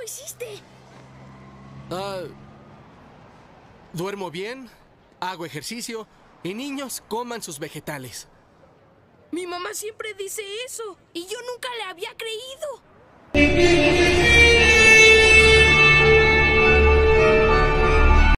lo hiciste? Ah, duermo bien, hago ejercicio y niños coman sus vegetales. Mi mamá siempre dice eso y yo nunca le había creído.